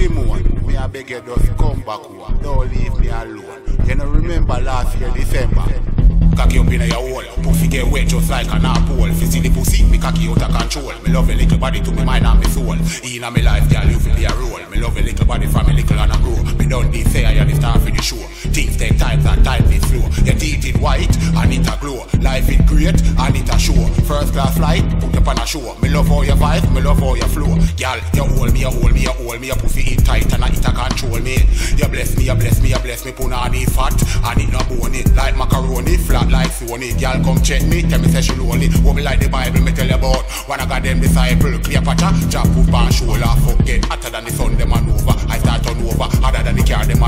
Simone, me I beg you just come back home. Don't leave me alone. You know remember last year December. Cocky up in your hole, pussy get wet just like an apple. See the pussy, me cocky out of control. Me love a little body to me mind and me soul. In a me life, girl, you feel a role. Me love a little body from me little and a grow. Me done this say I am the star for the show. Things take time and time is slow. Your teeth is white and it a glow. Life is great and it a. First class flight, up on a show. Me love how you vibe, me love how you flow. Girl, you hold me, you hold me, you hold me, your pussy it tight and I it a control me. You bless me, you bless me, you bless me, put on it fat and it no bony like macaroni, flat like Sony. Girl, come check me, tell me say she lonely. What me like the Bible, me tell you about. When I got them disciple, Cleopatra, put on shoulder, forget hotter than the sun, them over. I start turn over,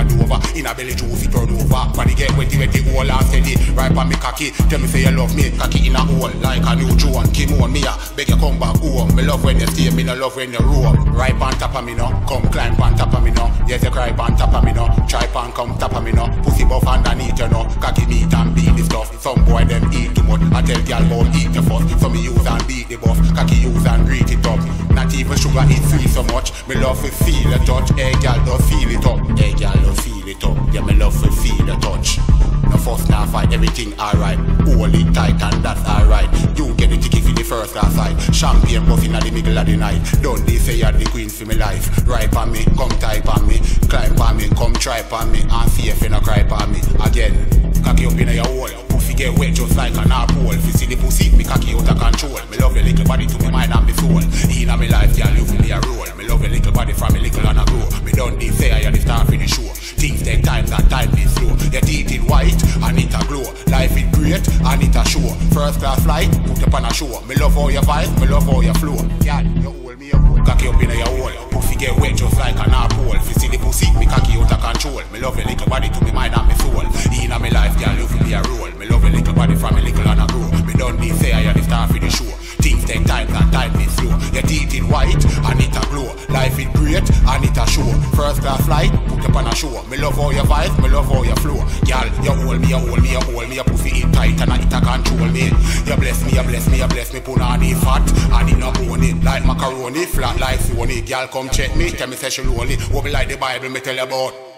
the them over. In a belly juicy turn over. Body get wetty, wetty, all and steady. Right on me cocky, tell me say you love me, cocky in a hole like a new drone. Kim on me, ah, beg you come back home. Me love when you stay, me no love when you roam. Right on top of me no, come climb on top of me no. Yes, you cry on top of me no, try on come top of me no. Pussy buff underneath you no, cocky meat and beat the stuff. Some boy them eat too much. I tell girl about eat the fuss. So me use the buff, cocky use and greet it up. Not even sugar it sweet so much. Me love to feel the touch. Hey girl, don't feel it up. Hey girl, don't feel it up. Yeah, me love to feel the touch. No fuss, now fight, everything alright. Hold it tight and that's alright. You get the ticket for the first class side. Champagne buffing at the middle of the night. Don't they say you're the queen for me life? Right on me, come type on me. Climb on me, come try on me. And if you no cry on me. Again, control. Me love your little body to me mind and soul. In a me life, girl, you me a roll. Me love your little body from me little and a grow. Me done say I am the star for the show. Things take time, that time is slow. Your teeth is white and it a glow. Life is great and it a show. First class flight, put up on a show. Me love how you vibe, me love how you flow. Girl, you hold me up, cocky up in your hole. Pussy get wet just like an apple. If you the pussy, me cocky out of control. Me love your little body to me mind and me soul. In a me life, girl, you me a roll. Me love your little body from me little and a grow. Star for the show. Things take time and time is slow. Your teeth is white and it a glow. Life is great and it a show. First class flight, put up on a show. Me love how you vibe, me love how you flow. Girl, you hold me, you hold me, you hold me. Your pussy it tight and it a control me. You bless me, you bless me, you bless me. Put on it fat and it no bony like macaroni, flat like Sony. Girl, come check me, tell me say she lonely. What me like the Bible, me tell you about.